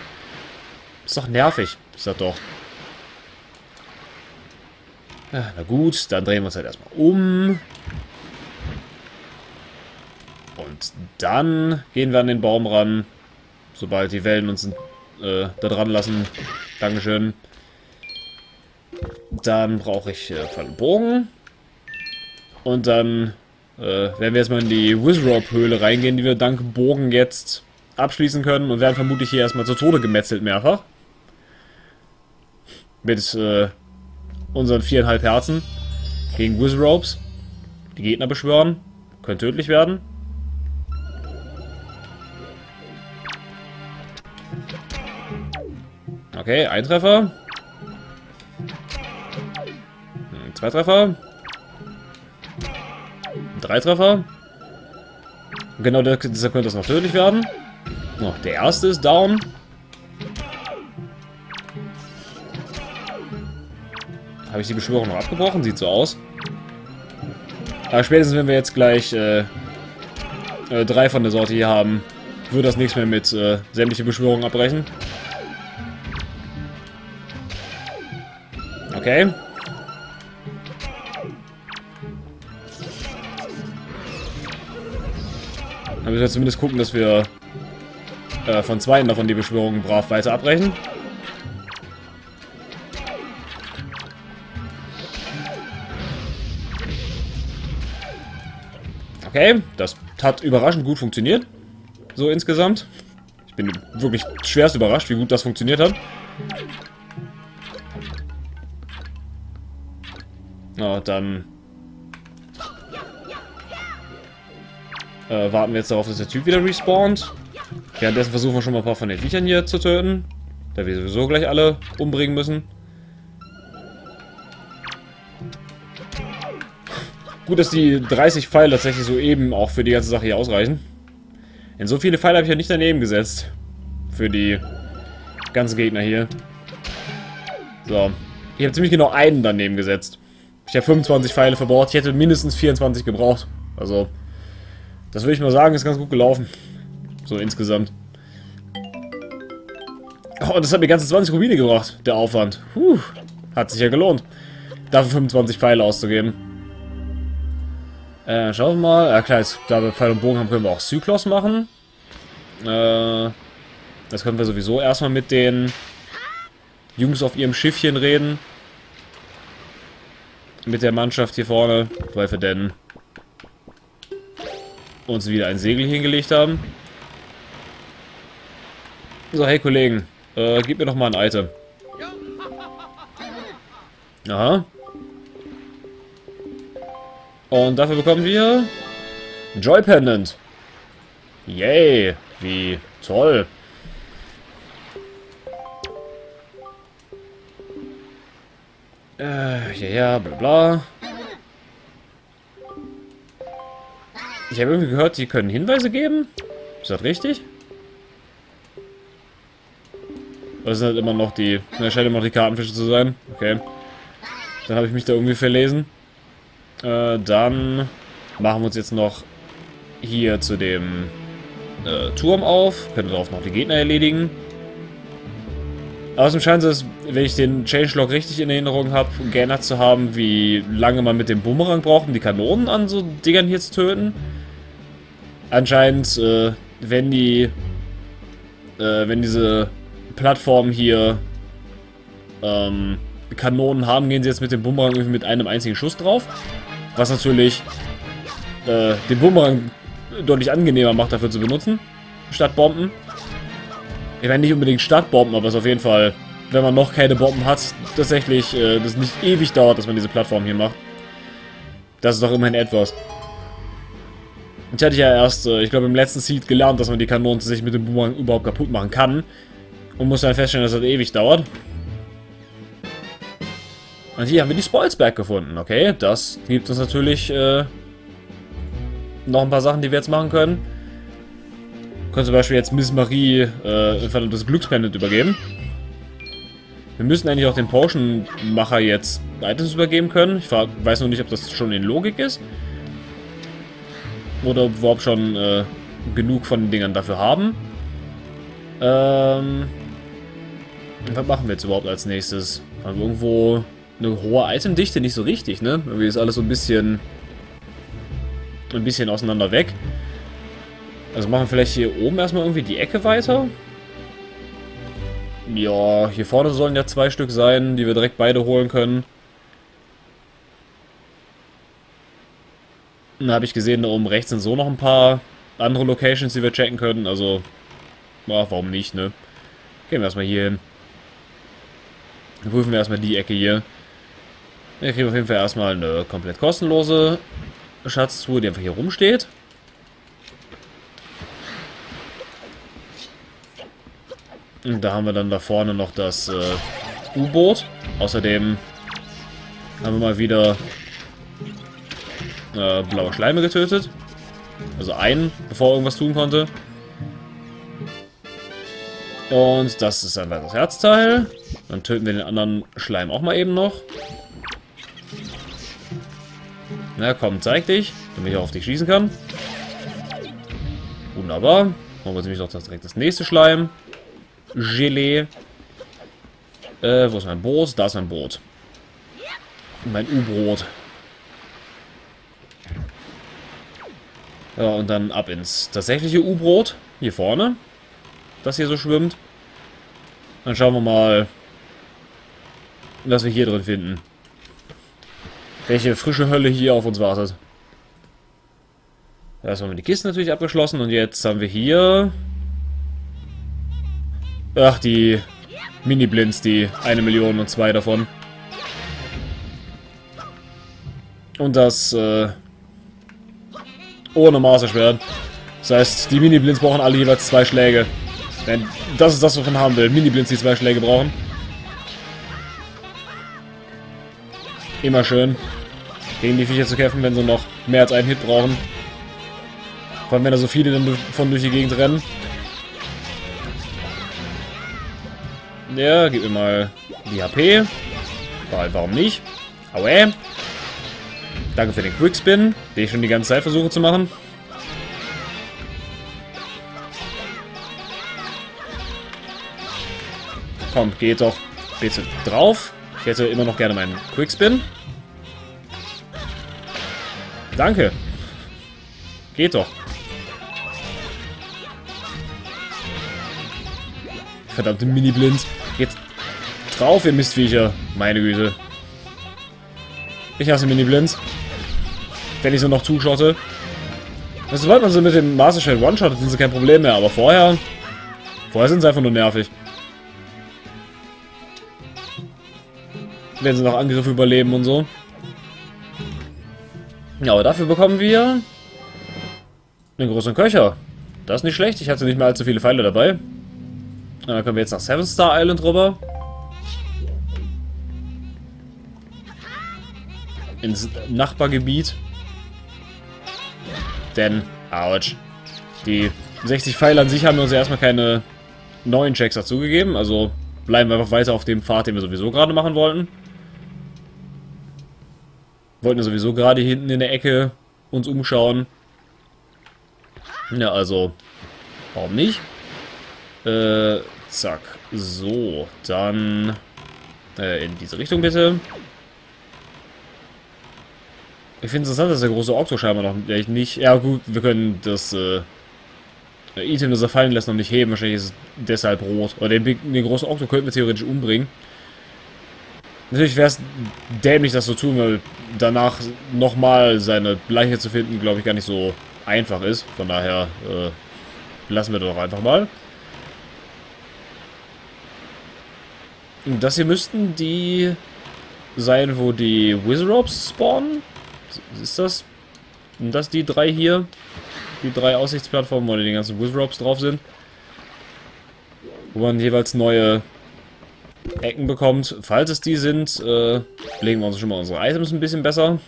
Ist doch nervig. Ist das doch. Ja, na gut, dann drehen wir uns halt erstmal um. Und dann gehen wir an den Baum ran, sobald die Wellen uns äh, da dran lassen. Dankeschön. Dann brauche ich äh, einen Bogen. Und dann äh, werden wir erstmal in die Wizrope-Höhle reingehen, die wir dank Bogen jetzt abschließen können und werden vermutlich hier erstmal zu Tode gemetzelt mehrfach mit äh, unseren viereinhalb Herzen gegen Wizropes. Die Gegner beschwören. Können tödlich werden. Okay, ein Treffer. Hm, zwei Treffer. Drei Treffer. Genau, dieser könnte das noch tödlich werden. Oh, der erste ist down. Habe ich die Beschwörung noch abgebrochen? Sieht so aus. Aber spätestens, wenn wir jetzt gleich äh, äh, drei von der Sorte hier haben, wird das nichts mehr mit äh, sämtliche Beschwörungen abbrechen. Okay. Dann müssen wir zumindest gucken, dass wir äh, von zweien davon die Beschwörungen brav weiter abbrechen. Okay, das hat überraschend gut funktioniert. So insgesamt. Ich bin wirklich schwerst überrascht, wie gut das funktioniert hat. Na, dann... Äh, warten wir jetzt darauf, dass der Typ wieder respawnt. Währenddessen versuchen wir schon mal ein paar von den Viechern hier zu töten. Da wir sowieso gleich alle umbringen müssen. Gut, dass die 30 Pfeile tatsächlich so eben auch für die ganze Sache hier ausreichen. Denn so viele Pfeile habe ich ja nicht daneben gesetzt. Für die ganzen Gegner hier. So. Ich habe ziemlich genau einen daneben gesetzt. Ich habe 25 Pfeile verbraucht. Ich hätte mindestens 24 gebraucht. Also, das würde ich mal sagen, ist ganz gut gelaufen. So insgesamt. Oh, das hat mir ganze 20 Rubine gebracht, der Aufwand. Puh, hat sich ja gelohnt, dafür 25 Pfeile auszugeben. Äh, schauen wir mal. Ja klar, jetzt, da wir Pfeil und Bogen haben, können wir auch Zyklos machen. Äh, das können wir sowieso erstmal mit den Jungs auf ihrem Schiffchen reden. Mit der Mannschaft hier vorne, weil wir denn uns wieder ein Segel hingelegt haben. So, hey Kollegen, äh, gib mir doch mal ein Item. Aha. Und dafür bekommen wir Joy Pendant. Yay, wie toll. Äh, ja, ja, bla bla. Ich habe irgendwie gehört, die können Hinweise geben. Ist das richtig? Oder sind halt immer noch die... Ne, scheint immer noch die Kartenfische zu sein. Okay. Dann habe ich mich da irgendwie verlesen. Äh, dann machen wir uns jetzt noch hier zu dem äh, Turm auf. Können darauf noch die Gegner erledigen. Außerdem scheint es, wenn ich den Changelog richtig in Erinnerung habe, geändert zu haben, wie lange man mit dem Bumerang braucht, um die Kanonen an so Dingern hier zu töten. Anscheinend, äh, wenn die, äh, wenn diese Plattformen hier ähm, Kanonen haben, gehen sie jetzt mit dem Bumerang mit einem einzigen Schuss drauf. Was natürlich äh, den Bumerang deutlich angenehmer macht, dafür zu benutzen, statt Bomben. Ich meine nicht unbedingt statt Bomben, aber es ist auf jeden Fall, wenn man noch keine Bomben hat, tatsächlich, äh, das nicht ewig dauert, dass man diese Plattform hier macht. Das ist doch immerhin etwas. Ich hatte ja erst, äh, ich glaube im letzten Seed gelernt, dass man die Kanonen sich mit dem Boomerang überhaupt kaputt machen kann. Und muss dann feststellen, dass das ewig dauert. Und hier haben wir die Spoilsberg gefunden. Okay, das gibt uns natürlich äh, noch ein paar Sachen, die wir jetzt machen können. Wir können zum Beispiel jetzt Miss Marie äh, das Glücksplanet übergeben. Wir müssen eigentlich auch den Potion-Macher jetzt Items übergeben können. Ich weiß noch nicht, ob das schon in Logik ist. Oder überhaupt schon äh, genug von den Dingern dafür haben. Ähm, was machen wir jetzt überhaupt als nächstes? Haben wir irgendwo eine hohe Itemdichte? Nicht so richtig, ne? Irgendwie ist alles so ein bisschen ein bisschen auseinander weg. Also machen wir vielleicht hier oben erstmal irgendwie die Ecke weiter. Ja, hier vorne sollen ja zwei Stück sein, die wir direkt beide holen können. Dann habe ich gesehen, da oben rechts sind so noch ein paar andere Locations, die wir checken können. Also, ja, warum nicht, ne? Gehen wir erstmal hier hin. Dann prüfen wir erstmal die Ecke hier. Wir kriegen auf jeden Fall erstmal eine komplett kostenlose Schatztruhe, die einfach hier rumsteht. Und da haben wir dann da vorne noch das äh, U-Boot. Außerdem haben wir mal wieder äh, blaue Schleime getötet. Also einen, bevor er irgendwas tun konnte. Und das ist ein weiteres Herzteil. Dann töten wir den anderen Schleim auch mal eben noch. Na komm, zeig dich, damit ich auf dich schießen kann. Wunderbar. Holen wir nämlich noch direkt das nächste Schleim. Gelee. Äh, wo ist mein Boot? Da ist mein Boot. Mein U-Brot. Ja, und dann ab ins tatsächliche U-Brot. Hier vorne. Das hier so schwimmt. Dann schauen wir mal, was wir hier drin finden. Welche frische Hölle hier auf uns wartet. Das haben wir die Kiste natürlich abgeschlossen und jetzt haben wir hier... Ach, die Mini-Blinds, die eine Million und zwei davon. Und das, äh, ohne Masterschwert. Das heißt, die Mini-Blinds brauchen alle jeweils zwei Schläge. Denn das ist das, was man haben will. Mini-Blinds, die zwei Schläge brauchen. Immer schön, gegen die Viecher zu kämpfen, wenn sie noch mehr als einen Hit brauchen. Vor allem, wenn da so viele davon durch die Gegend rennen. Ja, gib mir mal die HP. Weil, warum nicht? Aue. Danke für den Quickspin, den ich schon die ganze Zeit versuche zu machen. Komm, geht doch bitte drauf. Ich hätte immer noch gerne meinen Quickspin. Danke. Geht doch. Verdammte Mini-Blind. Geht drauf, ihr Mistviecher. Meine Güte. Ich hasse Mini-Blinds. Wenn ich so noch zuschotte. Sobald man so mit dem Master Shell one-shottet, sind sie kein Problem mehr. Aber vorher... Vorher sind sie einfach nur nervig. Wenn sie noch Angriffe überleben und so. Ja, aber dafür bekommen wir einen großen Köcher. Das ist nicht schlecht. Ich hatte nicht mehr allzu viele Pfeile dabei. Dann können wir jetzt nach Seven Star Island rüber. Ins Nachbargebiet. Denn, ouch. Die 60 Pfeile an sich haben uns ja erstmal keine neuen Checks dazugegeben. Also bleiben wir einfach weiter auf dem Pfad, den wir sowieso gerade machen wollten. Wollten wir sowieso gerade hinten in der Ecke uns umschauen. Ja, also, warum nicht? Äh, zack. So, dann äh, in diese Richtung bitte. Ich finde es interessant, dass der große Okto scheinbar noch nicht... Ja gut, wir können das äh, Item, das er fallen lässt, noch nicht heben. Wahrscheinlich ist es deshalb rot. Oder den, den großen Okto könnten wir theoretisch umbringen. Natürlich wäre es dämlich, das zu tun, weil danach nochmal seine Leiche zu finden, glaube ich, gar nicht so einfach ist. Von daher äh, lassen wir doch einfach mal. Das hier müssten die sein, wo die Wizards spawnen. Ist das? Sind das die drei hier? Die drei Aussichtsplattformen, wo die ganzen Wizards drauf sind. Wo man jeweils neue Ecken bekommt. Falls es die sind, äh, legen wir uns schon mal unsere Items ein bisschen besser.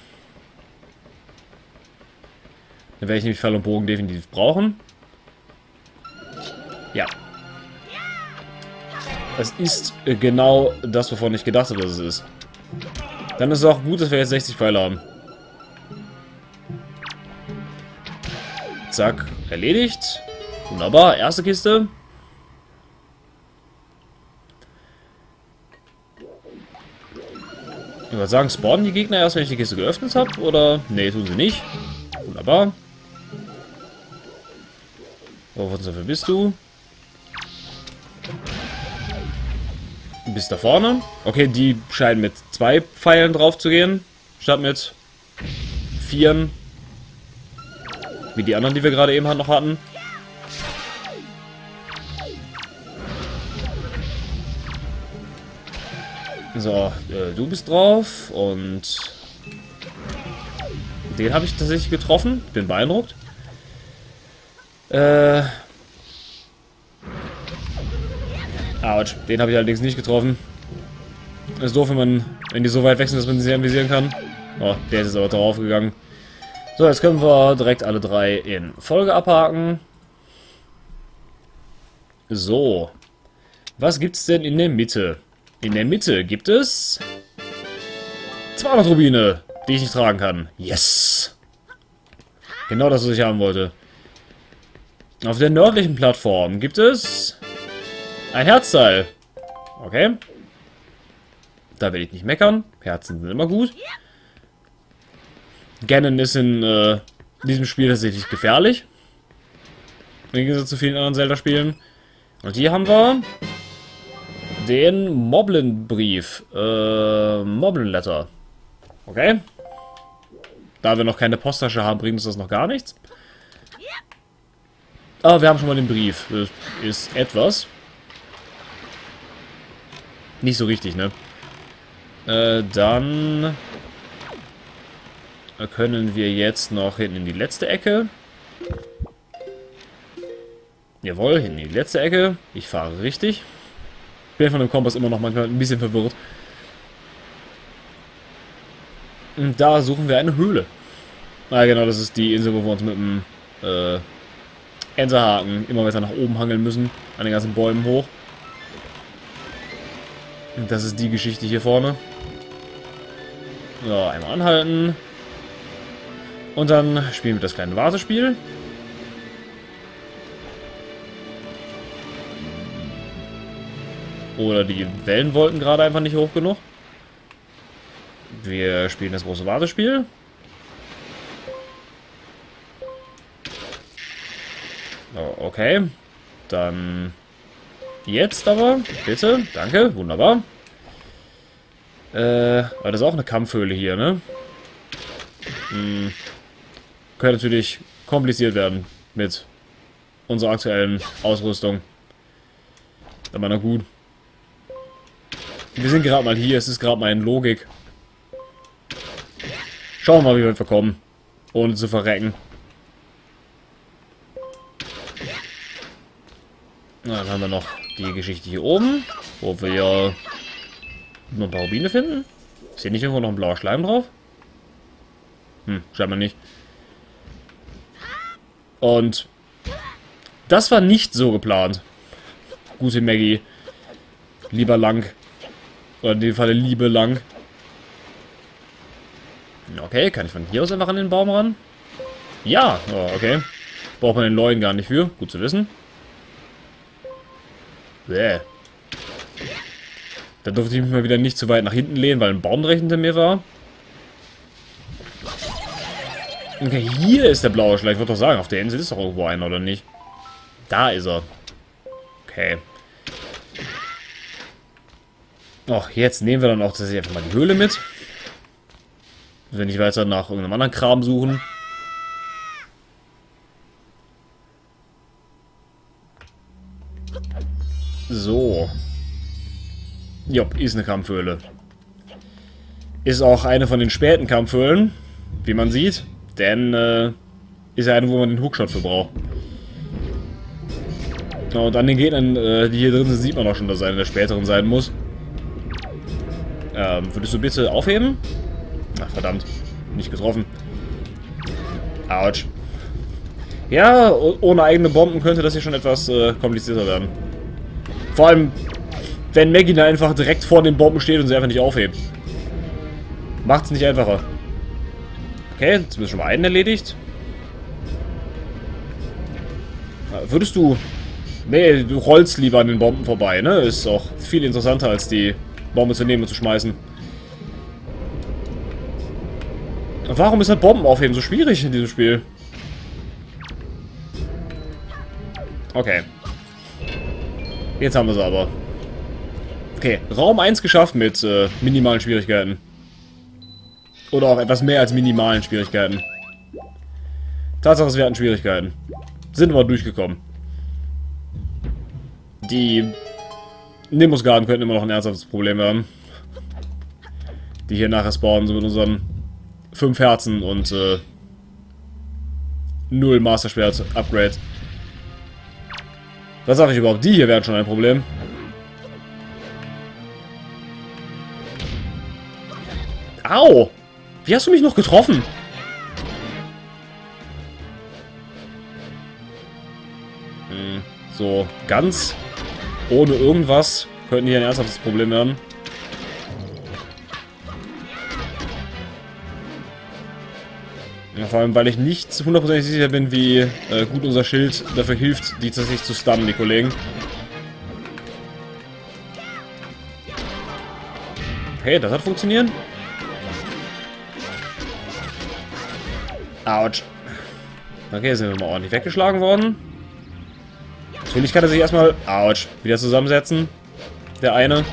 Dann werde ich nämlich Fall und Bogen definitiv brauchen. Ja. Es ist genau das, wovon ich gedacht habe, dass es ist. Dann ist es auch gut, dass wir jetzt 60 Pfeile haben. Zack, erledigt. Wunderbar, erste Kiste. Ich würde sagen, spawnen die Gegner erst, wenn ich die Kiste geöffnet habe? Oder? Ne, tun sie nicht. Wunderbar. Wo dafür bist du? Bis da vorne. Okay, die scheinen mit zwei Pfeilen drauf zu gehen. Statt mit vieren. Wie die anderen, die wir gerade eben noch hatten. So, äh, du bist drauf und den habe ich tatsächlich getroffen. Bin beeindruckt. Äh. Autsch, den habe ich allerdings nicht getroffen. ist doof, wenn man, wenn die so weit sind, dass man sie anvisieren kann. Oh, der ist aber drauf gegangen. So, jetzt können wir direkt alle drei in Folge abhaken. So. Was gibt's denn in der Mitte? In der Mitte gibt es 200 Rubine, die ich nicht tragen kann. Yes! Genau das, was ich haben wollte. Auf der nördlichen Plattform gibt es ein Herzteil. Okay. Da will ich nicht meckern. Herzen sind immer gut. Ganon ist in äh, diesem Spiel tatsächlich gefährlich. Im Gegensatz zu vielen anderen Zelda-Spielen. Und hier haben wir den Moblin-Brief. Äh, Moblin-Letter. Okay. Da wir noch keine Posttasche haben, bringt uns das noch gar nichts. Aber wir haben schon mal den Brief. Das ist etwas. Nicht so richtig, ne? Äh, dann können wir jetzt noch hinten in die letzte Ecke. Jawohl, hinten in die letzte Ecke. Ich fahre richtig. Bin von dem Kompass immer noch manchmal ein bisschen verwirrt. Und da suchen wir eine Höhle. Ah, genau, das ist die Insel, wo wir uns mit dem äh, Enterhaken immer weiter nach oben hangeln müssen. An den ganzen Bäumen hoch. Und das ist die Geschichte hier vorne. So, einmal anhalten. Und dann spielen wir das kleine Wartespiel. Oder die Wellen wollten gerade einfach nicht hoch genug. Wir spielen das große Wartespiel. Oh, okay. Dann jetzt aber, bitte. Danke, wunderbar. Äh, das ist auch eine Kampfhöhle hier, ne? Hm. Könnte natürlich kompliziert werden mit unserer aktuellen Ausrüstung. Aber na gut. Wir sind gerade mal hier, es ist gerade mal in Logik. Schauen wir mal, wie weit wir kommen. Ohne zu verrecken. Na, dann haben wir noch die Geschichte hier oben, wo wir noch ein paar Rubine finden. Ist hier nicht irgendwo noch ein blauer Schleim drauf? Hm, scheinbar nicht. Und das war nicht so geplant. Gute Maggie. Lieber lang. Oder in dem Falle Liebe lang. Okay, kann ich von hier aus einfach an den Baum ran? Ja, oh, okay. Braucht man den Leuen gar nicht für. Gut zu wissen. Bäh. Da durfte ich mich mal wieder nicht zu weit nach hinten lehnen, weil ein Baum direkt hinter mir war. Okay, hier ist der blaue Schleich. Ich würde doch sagen, auf der Insel ist doch irgendwo einer, oder nicht? Da ist er. Okay. Oh, jetzt nehmen wir dann auch tatsächlich einfach mal die Höhle mit. Wenn ich weiter nach irgendeinem anderen Kram suchen. So. Jopp, ist eine Kampfhöhle. Ist auch eine von den späten Kampfhöhlen, wie man sieht. Denn, äh, ist ja eine, wo man den Hookshot für braucht. Und an den Gegnern, äh, die hier drin sind, sieht man auch schon, dass eine der späteren sein muss. Ähm, würdest du bitte aufheben? Ach, verdammt. Nicht getroffen. Autsch. Ja, ohne eigene Bomben könnte das hier schon etwas äh, komplizierter werden. Vor allem, wenn Maggie da einfach direkt vor den Bomben steht und sie einfach nicht aufhebt. Macht es nicht einfacher. Okay, jetzt ist schon mal einen erledigt. Würdest du... Nee, du rollst lieber an den Bomben vorbei, ne? Ist auch viel interessanter, als die Bombe zu nehmen und zu schmeißen. Warum ist das Bomben aufheben so schwierig in diesem Spiel? Okay. Jetzt haben wir es aber. Okay, Raum 1 geschafft mit äh, minimalen Schwierigkeiten. Oder auch etwas mehr als minimalen Schwierigkeiten. Tatsache, wir hatten Schwierigkeiten. Sind aber durchgekommen. Die Nimbusgarden könnten immer noch ein ernsthaftes Problem haben. Die hier nachher spawnen, so mit unseren fünf Herzen und äh, null Master Schwert Upgrade. Was sage ich überhaupt? Die hier wären schon ein Problem. Au! Wie hast du mich noch getroffen? Hm, so, ganz ohne irgendwas könnten hier ein ernsthaftes Problem werden. Ja, vor allem, weil ich nicht hundertprozentig sicher bin, wie äh, gut unser Schild dafür hilft, die tatsächlich zu stunnen, die Kollegen. Okay, das hat funktioniert. Autsch. Okay, sind wir mal ordentlich weggeschlagen worden. Natürlich kann er sich erstmal... Autsch. Wieder zusammensetzen. Der eine.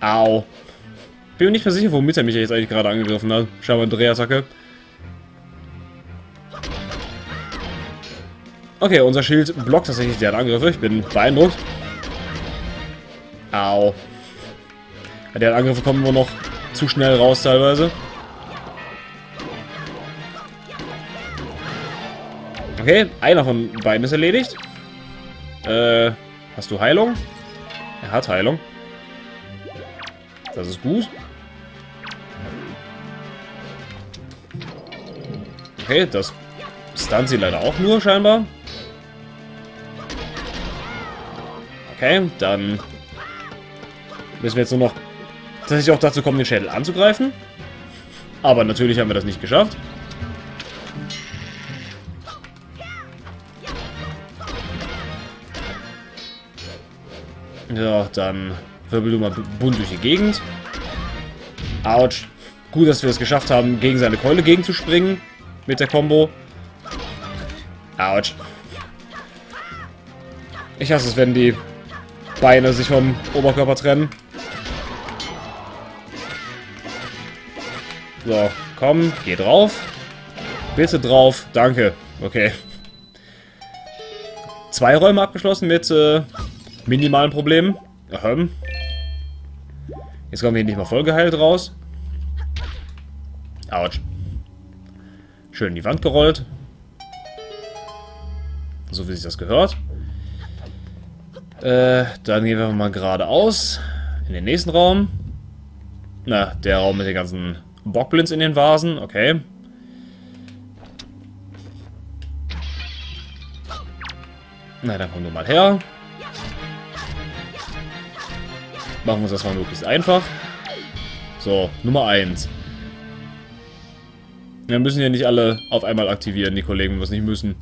Au. Bin mir nicht mehr sicher, womit er mich jetzt eigentlich gerade angegriffen hat. Schau mal, Drehattacke. Okay, unser Schild blockt tatsächlich deren Angriffe. Ich bin beeindruckt. Au. Deren Angriffe kommen nur noch zu schnell raus teilweise. Okay, einer von beiden ist erledigt. Äh, hast du Heilung? Er hat Heilung. Das ist gut. Okay, das stunt sie leider auch nur, scheinbar. Okay, dann müssen wir jetzt nur noch tatsächlich auch dazu kommen, den Schädel anzugreifen. Aber natürlich haben wir das nicht geschafft. Ja, dann wirbel du mal bunt durch die Gegend. Autsch. Gut, dass wir es geschafft haben, gegen seine Keule gegenzuspringen. Mit der Combo. Autsch. Ich hasse es, wenn die Beine sich vom Oberkörper trennen. So, komm, geh drauf. Bitte drauf. Danke. Okay. Zwei Räume abgeschlossen mit äh, minimalen Problemen. Ähm. Jetzt kommen wir hier nicht mal voll geheilt raus. Autsch. Schön in die Wand gerollt. So wie sich das gehört. Äh, dann gehen wir mal geradeaus. In den nächsten Raum. Na, der Raum mit den ganzen Bockblins in den Vasen. Okay. Na, dann komm du mal her. Machen wir uns das mal möglichst einfach. So, Nummer 1. Wir müssen ja nicht alle auf einmal aktivieren, die Kollegen, wenn wir es nicht müssen.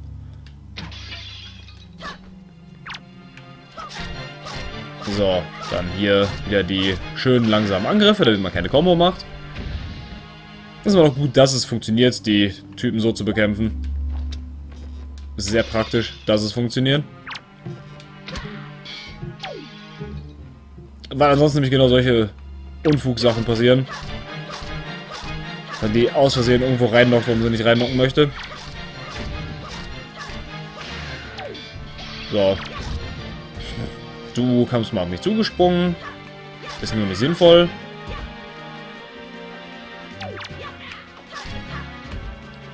So, dann hier wieder die schönen langsamen Angriffe, damit man keine Combo macht. Das ist aber auch gut, dass es funktioniert, die Typen so zu bekämpfen. Das ist sehr praktisch, dass es funktioniert. Weil ansonsten nämlich genau solche Unfugsachen passieren. Wenn die aus Versehen irgendwo reinlockt, wo man sie nicht reinlocken möchte. So. Du kamst mal auf mich zugesprungen. Ist nur nicht sinnvoll.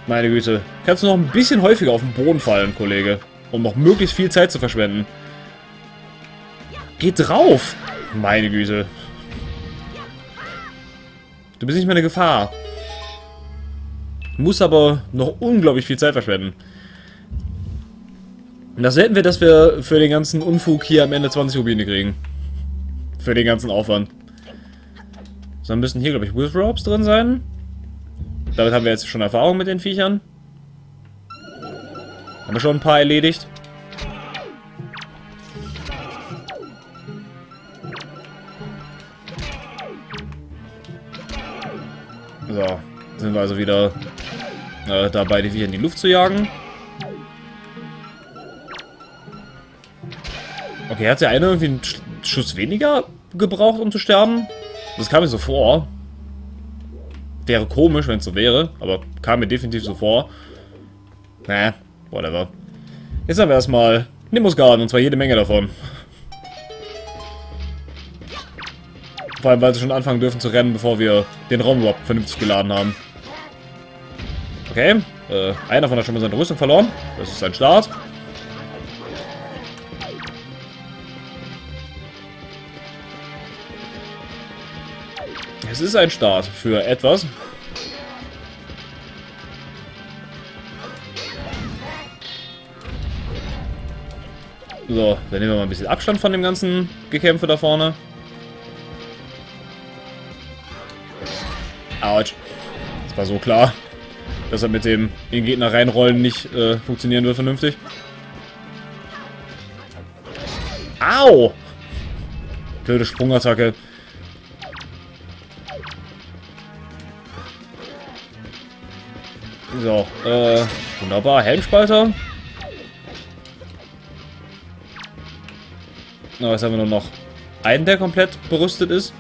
Meine Güte. Kannst du noch ein bisschen häufiger auf den Boden fallen, Kollege. Um noch möglichst viel Zeit zu verschwenden. Geh drauf! Meine Güte. Du bist nicht mehr eine Gefahr. Muss aber noch unglaublich viel Zeit verschwenden. Und das hätten wir, dass wir für den ganzen Unfug hier am Ende 20 Rubine kriegen. Für den ganzen Aufwand. So, dann müssen hier, glaube ich, Withrobes drin sein. Damit haben wir jetzt schon Erfahrung mit den Viechern. Haben wir schon ein paar erledigt. Sind wir also wieder äh, dabei, die Viecher in die Luft zu jagen. Okay, hat der eine irgendwie einen Schuss weniger gebraucht, um zu sterben? Das kam mir so vor. Wäre komisch, wenn es so wäre, aber kam mir definitiv so vor. Naja, whatever. Jetzt haben wir erstmal Nimbusgarden, und zwar jede Menge davon. Vor allem, weil sie schon anfangen dürfen zu rennen, bevor wir den Raum überhaupt vernünftig geladen haben. Okay, äh, einer davon hat schon mal seine Rüstung verloren. Das ist sein Start. Es ist ein Start für etwas. So, dann nehmen wir mal ein bisschen Abstand von dem ganzen Gekämpfe da vorne. Autsch. Das war so klar, dass er mit dem den Gegner reinrollen nicht äh, funktionieren wird vernünftig. Au! Blöde Sprungattacke. So, äh, wunderbar. Helmspalter. Na, jetzt haben wir nur noch einen, der komplett berüstet ist.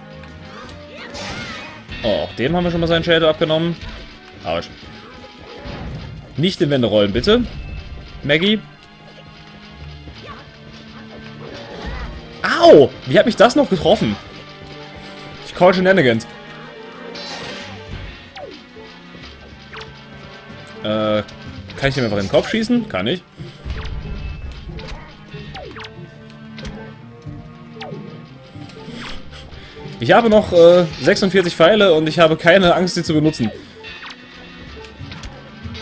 Oh, auch dem haben wir schon mal seinen Schädel abgenommen. Autsch. Nicht in Wände rollen, bitte. Maggie. Au! Wie hat mich das noch getroffen? Ich call Shenanigans. Äh, kann ich dem einfach in den Kopf schießen? Kann ich. Ich habe noch äh, 46 Pfeile und ich habe keine Angst, sie zu benutzen.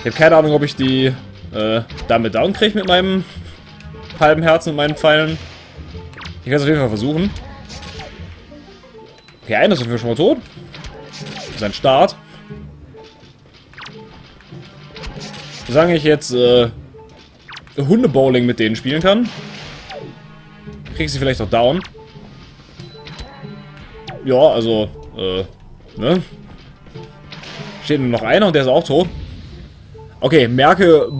Ich habe keine Ahnung, ob ich die äh, damit down kriege mit meinem halben Herzen und meinen Pfeilen. Ich kann es auf jeden Fall versuchen. Okay, einer ist schon mal tot. Sein Start. Solange ich jetzt äh, Hundebowling mit denen spielen kann, krieg ich sie vielleicht auch down. Ja, also, äh, ne? Steht nur noch einer und der ist auch tot. Okay, merke,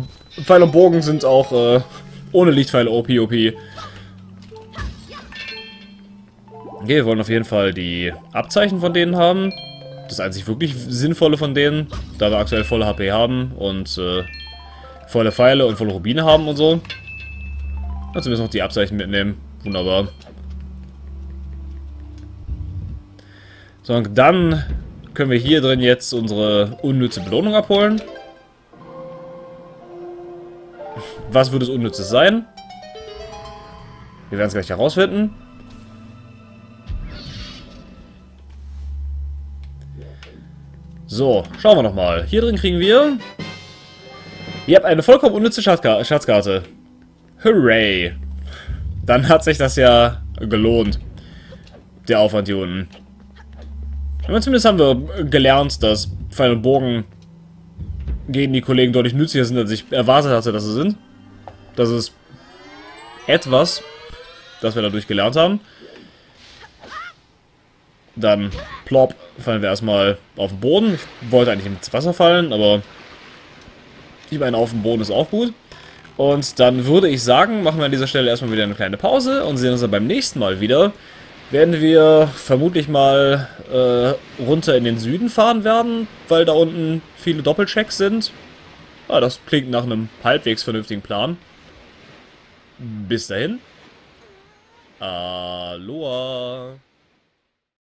Pfeil und Bogen sind auch äh, ohne Lichtpfeile OP, OP. Okay, wir wollen auf jeden Fall die Abzeichen von denen haben. Das einzig wirklich sinnvolle von denen, da wir aktuell volle HP haben und äh, volle Pfeile und volle Rubine haben und so. Also müssen wir noch die Abzeichen mitnehmen. Wunderbar. So, und dann können wir hier drin jetzt unsere unnütze Belohnung abholen. Was würde es Unnützes sein? Wir werden es gleich herausfinden. So, schauen wir nochmal. Hier drin kriegen wir... Ihr habt eine vollkommen unnütze Schatzka Schatzkarte. Hooray! Dann hat sich das ja gelohnt. Der Aufwand hier unten. Aber zumindest haben wir gelernt, dass Pfeil und Bogen gegen die Kollegen deutlich nützlicher sind, als ich erwartet hatte, dass sie sind. Das ist etwas, das wir dadurch gelernt haben. Dann, plopp, fallen wir erstmal auf den Boden. Ich wollte eigentlich ins Wasser fallen, aber ich meine, auf dem Boden ist auch gut. Und dann würde ich sagen, machen wir an dieser Stelle erstmal wieder eine kleine Pause und sehen uns dann beim nächsten Mal wieder werden wir vermutlich mal äh, runter in den Süden fahren werden, weil da unten viele Doppelchecks sind. Ah, das klingt nach einem halbwegs vernünftigen Plan. Bis dahin. Aloha.